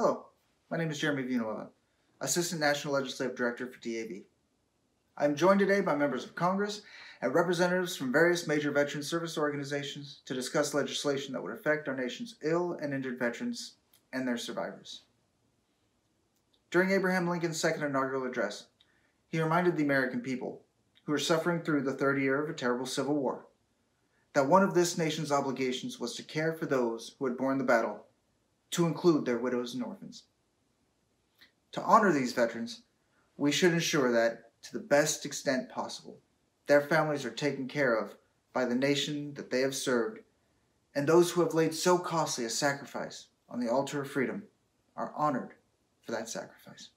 Hello, my name is Jeremy Villanueva, Assistant National Legislative Director for DAV. I am joined today by members of Congress and representatives from various major veteran service organizations to discuss legislation that would affect our nation's ill and injured veterans and their survivors. During Abraham Lincoln's second inaugural address, he reminded the American people, who were suffering through the third year of a terrible civil war, that one of this nation's obligations was to care for those who had borne the battle, to include their widows and orphans. To honor these veterans, we should ensure that, to the best extent possible, their families are taken care of by the nation that they have served, and those who have laid so costly a sacrifice on the altar of freedom are honored for that sacrifice.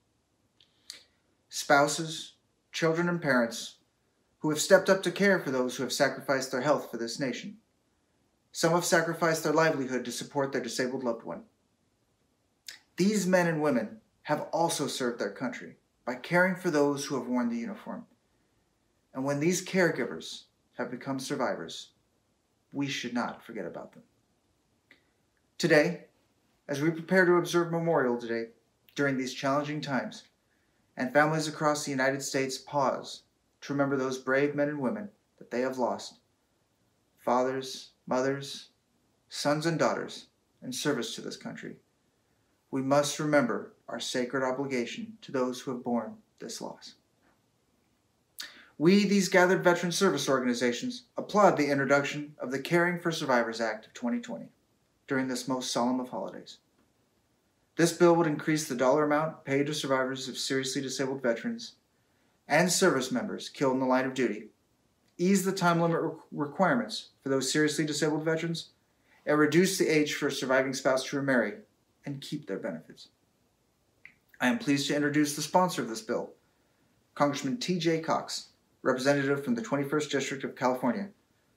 Spouses, children, and parents who have stepped up to care for those who have sacrificed their health for this nation. Some have sacrificed their livelihood to support their disabled loved one. These men and women have also served their country by caring for those who have worn the uniform. And when these caregivers have become survivors, we should not forget about them. Today, as we prepare to observe Memorial Day during these challenging times, and families across the United States pause to remember those brave men and women that they have lost fathers, mothers, sons, and daughters in service to this country. We must remember our sacred obligation to those who have borne this loss. We, these gathered veteran service organizations, applaud the introduction of the Caring for Survivors Act of 2020 during this most solemn of holidays. This bill would increase the dollar amount paid to survivors of seriously disabled veterans and service members killed in the line of duty, ease the time limit re- requirements for those seriously disabled veterans, and reduce the age for a surviving spouse to remarry and keep their benefits. I am pleased to introduce the sponsor of this bill, Congressman T.J. Cox, representative from the 21st District of California,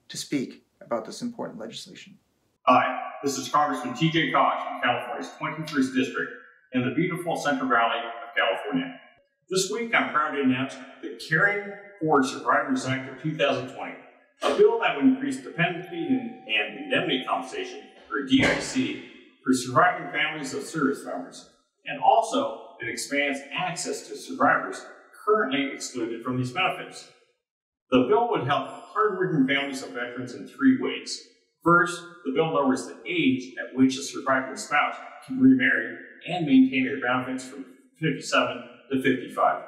to speak about this important legislation. Hi, this is Congressman T.J. Cox from California's 21st District in the beautiful Central Valley of California. This week, I'm proud to announce the Caring for Survivors Act of 2020, a bill that would increase dependency and indemnity compensation, or DIC, for surviving families of service members, and also it expands access to survivors currently excluded from these benefits. The bill would help hardworking families of veterans in three ways. First, the bill lowers the age at which a surviving spouse can remarry and maintain their benefits from 57 to 55.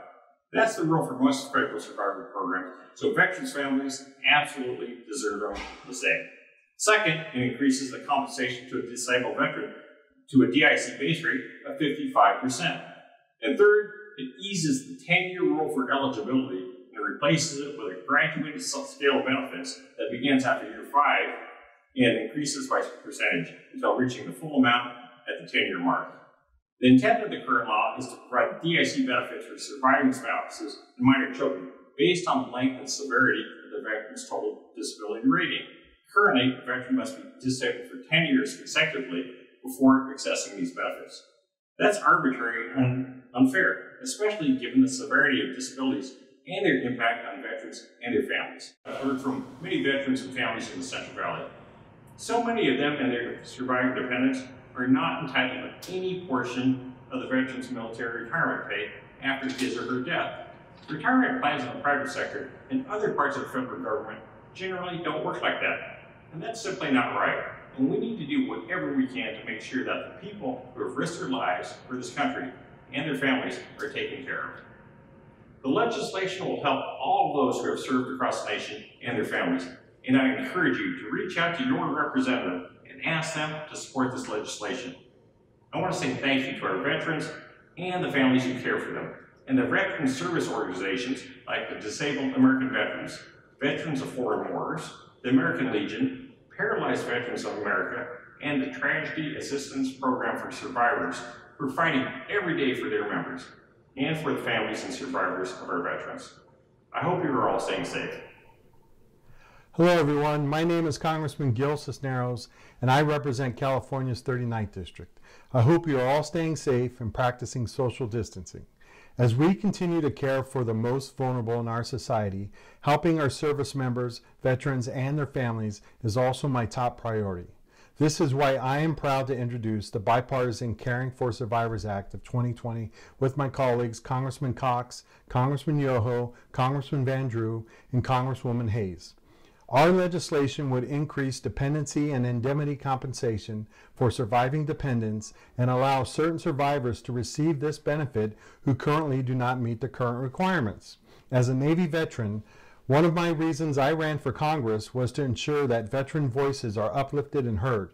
That's the rule for most federal survivor programs, so veterans families absolutely deserve them the same. Second, it increases the compensation to a disabled veteran to a DIC base rate of 55%. And third, it eases the 10-year rule for eligibility and replaces it with a graduated scale of benefits that begins after year five and increases by percentage until reaching the full amount at the 10-year mark. The intent of the current law is to provide DIC benefits for surviving spouses and minor children based on the length and severity of the veteran's total disability rating. Currently, a veteran must be disabled for 10 years consecutively before accessing these benefits. That's arbitrary and unfair, especially given the severity of disabilities and their impact on veterans and their families. I've heard from many veterans and families in the Central Valley. So many of them and their surviving dependents are not entitled to any portion of the veteran's military retirement pay after his or her death. Retirement plans in the private sector and other parts of the federal government generally don't work like that. And that's simply not right. And we need to do whatever we can to make sure that the people who have risked their lives for this country and their families are taken care of. The legislation will help all those who have served across the nation and their families, and I encourage you to reach out to your representative and ask them to support this legislation. I want to say thank you to our veterans and the families who care for them, and the veteran service organizations like the Disabled American Veterans, Veterans of Foreign Wars, the American Legion, Paralyzed Veterans of America, and the Tragedy Assistance Program for Survivors who are fighting every day for their members and for the families and survivors of our veterans. I hope you are all staying safe. Hello, everyone. My name is Congressman Gil Cisneros, and I represent California's 39th District. I hope you are all staying safe and practicing social distancing. As we continue to care for the most vulnerable in our society, helping our service members, veterans, and their families is also my top priority. This is why I am proud to introduce the bipartisan Caring for Survivors Act of 2020 with my colleagues Congressman Cox, Congressman Yoho, Congressman Van Drew, and Congresswoman Hayes. Our legislation would increase dependency and indemnity compensation for surviving dependents and allow certain survivors to receive this benefit who currently do not meet the current requirements. As a Navy veteran, one of my reasons I ran for Congress was to ensure that veteran voices are uplifted and heard.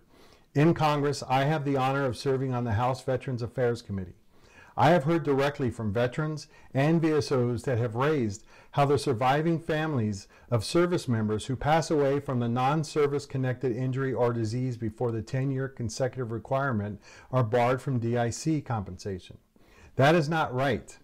In Congress, I have the honor of serving on the House Veterans Affairs Committee. I have heard directly from veterans and VSOs that have raised how the surviving families of service members who pass away from the non service connected injury or disease before the 10 year consecutive requirement are barred from DIC compensation. That is not right.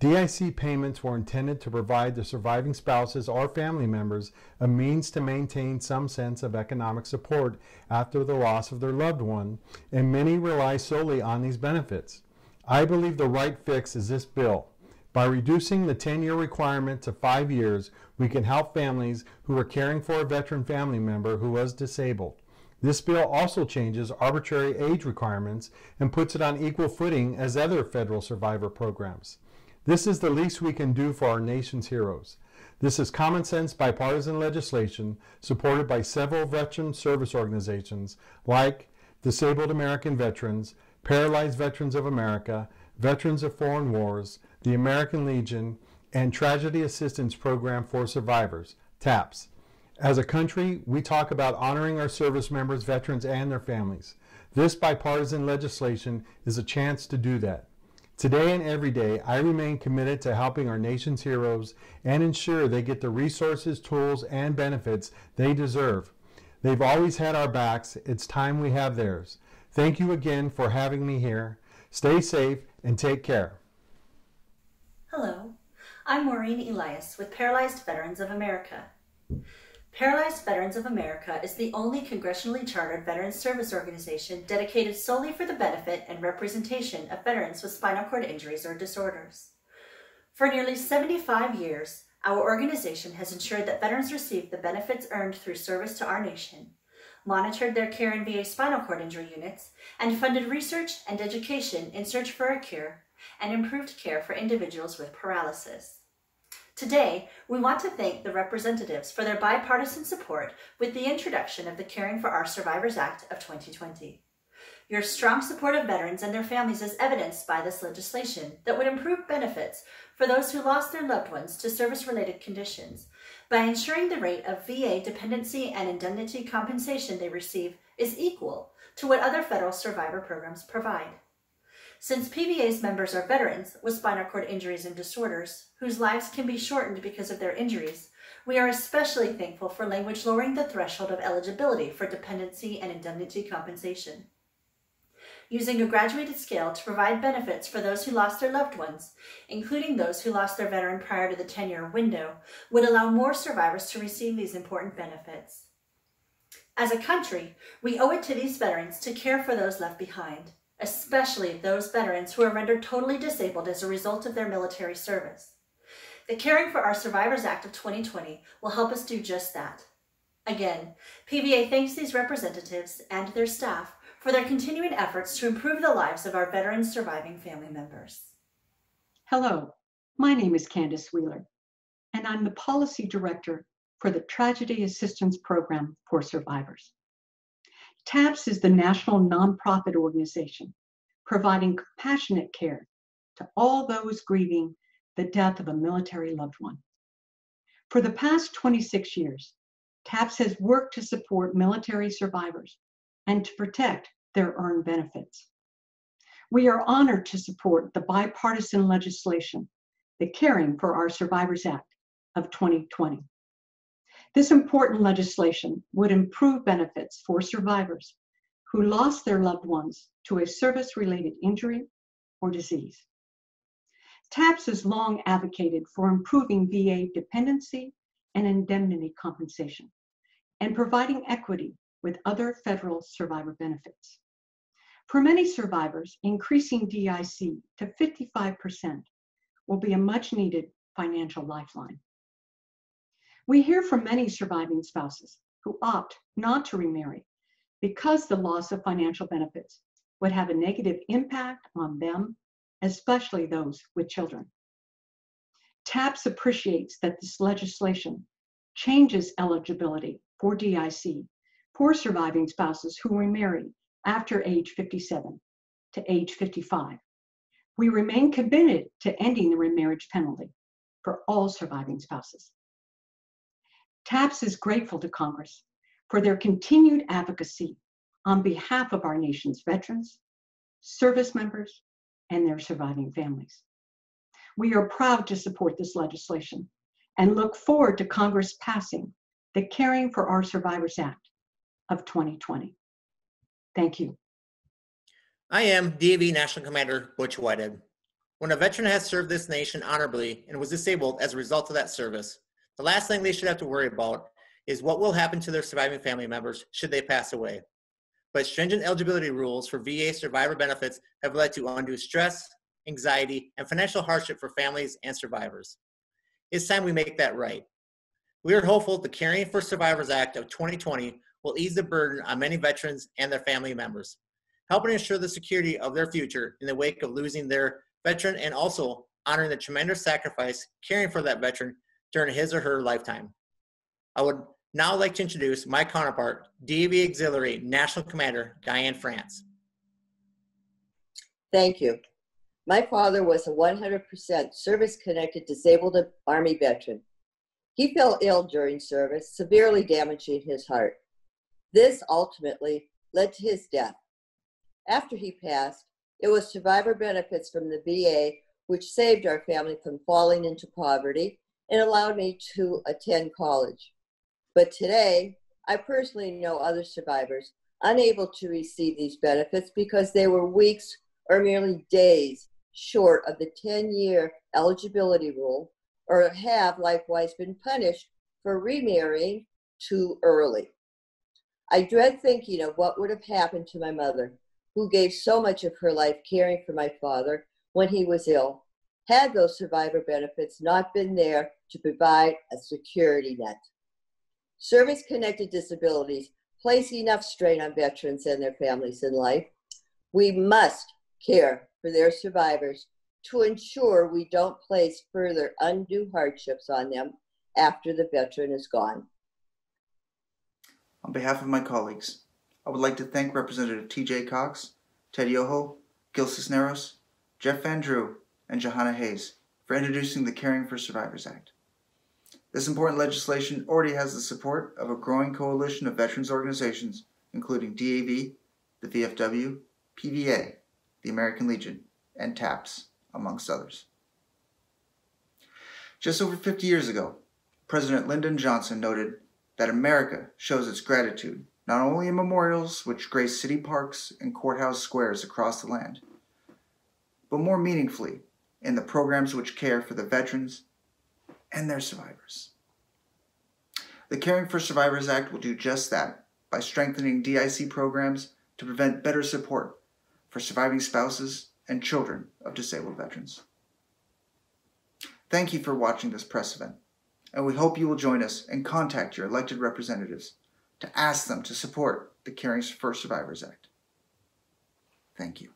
DIC payments were intended to provide the surviving spouses or family members a means to maintain some sense of economic support after the loss of their loved one, and many rely solely on these benefits. I believe the right fix is this bill. By reducing the 10 year requirement to five years, we can help families who are caring for a veteran family member who was disabled. This bill also changes arbitrary age requirements and puts it on equal footing as other federal survivor programs. This is the least we can do for our nation's heroes. This is common sense bipartisan legislation supported by several veteran service organizations like Disabled American Veterans, Paralyzed Veterans of America, Veterans of Foreign Wars, the American Legion, and Tragedy Assistance Program for Survivors, TAPS. As a country, we talk about honoring our service members, veterans, and their families. This bipartisan legislation is a chance to do that. Today and every day, I remain committed to helping our nation's heroes and ensure they get the resources, tools, and benefits they deserve. They've always had our backs. It's time we have theirs. Thank you again for having me here. Stay safe and take care. Hello, I'm Maureen Elias with Paralyzed Veterans of America. Paralyzed Veterans of America is the only congressionally chartered veterans service organization dedicated solely for the benefit and representation of veterans with spinal cord injuries or disorders. For nearly 75 years, our organization has ensured that veterans receive the benefits earned through service to our nation, monitored their care in VA spinal cord injury units, and funded research and education in search for a cure and improved care for individuals with paralysis. Today, we want to thank the representatives for their bipartisan support with the introduction of the Caring for Our Survivors Act of 2020. Your strong support of veterans and their families is evidenced by this legislation that would improve benefits for those who lost their loved ones to service-related conditions by ensuring the rate of VA dependency and indemnity compensation they receive is equal to what other federal survivor programs provide. Since PVA's members are veterans with spinal cord injuries and disorders, whose lives can be shortened because of their injuries, we are especially thankful for language lowering the threshold of eligibility for dependency and indemnity compensation. Using a graduated scale to provide benefits for those who lost their loved ones, including those who lost their veteran prior to the 10-year window, would allow more survivors to receive these important benefits. As a country, we owe it to these veterans to care for those left behind especially those veterans who are rendered totally disabled as a result of their military service. The Caring for Our Survivors Act of 2020 will help us do just that. Again, PVA thanks these representatives and their staff for their continuing efforts to improve the lives of our veterans' surviving family members. Hello, my name is Candace Wheeler, and I'm the Policy Director for the Tragedy Assistance Program for Survivors. TAPS is the national nonprofit organization providing compassionate care to all those grieving the death of a military loved one. For the past 26 years, TAPS has worked to support military survivors and to protect their earned benefits. We are honored to support the bipartisan legislation, the Caring for Our Survivors Act of 2020. This important legislation would improve benefits for survivors who lost their loved ones to a service-related injury or disease. TAPS has long advocated for improving VA dependency and indemnity compensation and providing equity with other federal survivor benefits. For many survivors, increasing DIC to 55% will be a much needed financial lifeline. We hear from many surviving spouses who opt not to remarry because the loss of financial benefits would have a negative impact on them, especially those with children. TAPS appreciates that this legislation changes eligibility for DIC for surviving spouses who remarry after age 57 to age 55. We remain committed to ending the remarriage penalty for all surviving spouses. TAPS is grateful to Congress for their continued advocacy on behalf of our nation's veterans, service members, and their surviving families. We are proud to support this legislation and look forward to Congress passing the Caring for Our Survivors Act of 2020. Thank you. I am DAV National Commander Butch Whitehead. When a veteran has served this nation honorably and was disabled as a result of that service, the last thing they should have to worry about is what will happen to their surviving family members should they pass away. But stringent eligibility rules for VA survivor benefits have led to undue stress, anxiety, and financial hardship for families and survivors. It's time we make that right. We are hopeful the Caring for Survivors Act of 2020 will ease the burden on many veterans and their family members, helping ensure the security of their future in the wake of losing their veteran and also honoring the tremendous sacrifice caring for that veteran during his or her lifetime. I would now like to introduce my counterpart, DAV Auxiliary National Commander Diane France. Thank you. My father was a 100% service connected disabled Army veteran. He fell ill during service, severely damaging his heart. This ultimately led to his death. After he passed, it was survivor benefits from the VA which saved our family from falling into poverty and allowed me to attend college. But today, I personally know other survivors unable to receive these benefits because they were weeks or merely days short of the 10 year eligibility rule or have likewise been punished for remarrying too early. I dread thinking of what would have happened to my mother, who gave so much of her life caring for my father when he was ill, had those survivor benefits not been there to provide a security net. Service connected disabilities place enough strain on veterans and their families in life. We must care for their survivors to ensure we don't place further undue hardships on them after the veteran is gone. On behalf of my colleagues, I would like to thank Representative T.J. Cox, Ted Yoho, Gil Cisneros, Jeff Van Drew, and Jahana Hayes for introducing the Caring for Survivors Act. This important legislation already has the support of a growing coalition of veterans organizations, including DAV, the VFW, PVA, the American Legion, and TAPS, amongst others. Just over 50 years ago, President Lyndon Johnson noted that America shows its gratitude not only in memorials which grace city parks and courthouse squares across the land, but more meaningfully in the programs which care for the veterans and their survivors. The Caring for Survivors Act will do just that by strengthening DIC programs to prevent better support for surviving spouses and children of disabled veterans. Thank you for watching this press event, and we hope you will join us and contact your elected representatives to ask them to support the Caring for Survivors Act. Thank you.